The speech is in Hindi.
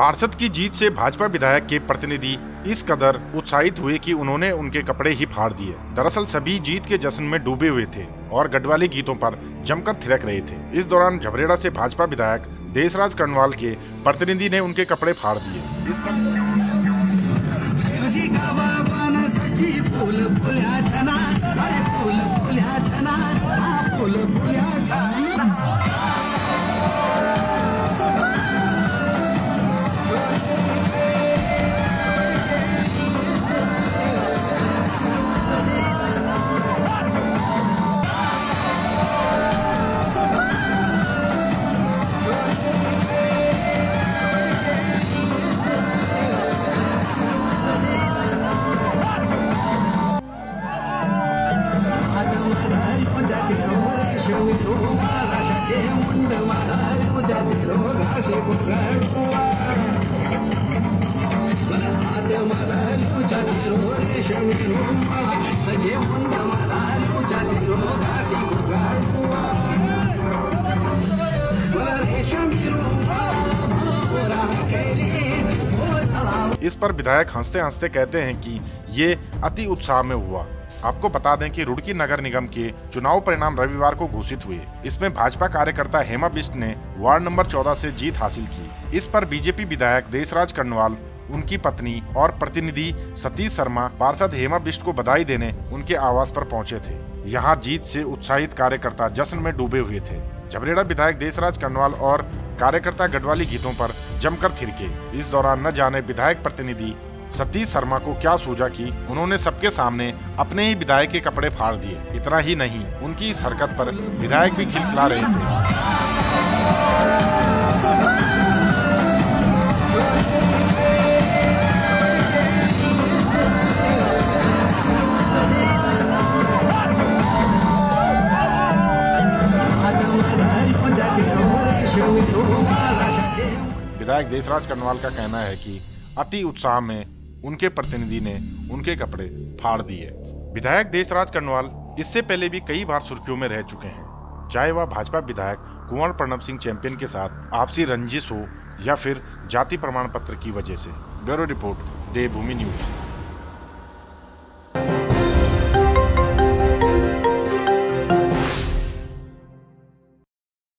पार्षद की जीत से भाजपा विधायक के प्रतिनिधि इस कदर उत्साहित हुए कि उन्होंने उनके कपड़े ही फाड़ दिए। दरअसल सभी जीत के जश्न में डूबे हुए थे और गढ़वाली गीतों पर जमकर थिरक रहे थे। इस दौरान झबरेड़ा से भाजपा विधायक देशराज कर्णवाल के प्रतिनिधि ने उनके कपड़े फाड़ दिए। इस पर विधायक हँसते हँसते कहते हैं कि ये अति उत्साह में हुआ। आपको बता दें कि रुड़की नगर निगम के चुनाव परिणाम रविवार को घोषित हुए। इसमें भाजपा कार्यकर्ता हेमा बिस्ट ने वार्ड नंबर 14 से जीत हासिल की। इस पर बीजेपी विधायक देशराज कर्णवाल, उनकी पत्नी और प्रतिनिधि सतीश शर्मा, पार्षद हेमा बिस्ट को बधाई देने उनके आवास पर पहुँचे थे। यहाँ जीत से उत्साहित कार्यकर्ता जश्न में डूबे हुए थे। झबरेड़ा विधायक देशराज कर्णवाल और कार्यकर्ता गढ़वाली गीतों पर जमकर थिरके। इस दौरान न जाने विधायक प्रतिनिधि सतीश शर्मा को क्या सूझा कि? उन्होंने सबके सामने अपने ही विधायक के कपड़े फाड़ दिए। इतना ही नहीं, उनकी इस हरकत पर विधायक भी खिलखिला रहे थे। विधायक देशराज कर्णवाल का कहना है कि अति उत्साह में उनके प्रतिनिधि ने उनके कपड़े फाड़ दिए। विधायक देशराज कर्णवाल इससे पहले भी कई बार सुर्खियों में रह चुके हैं। चाहे वह भाजपा विधायक कुंवर प्रणब सिंह चैंपियन के साथ आपसी रंजिश हो या फिर जाति प्रमाण पत्र की वजह से। Bureau report, Devbhoomi news.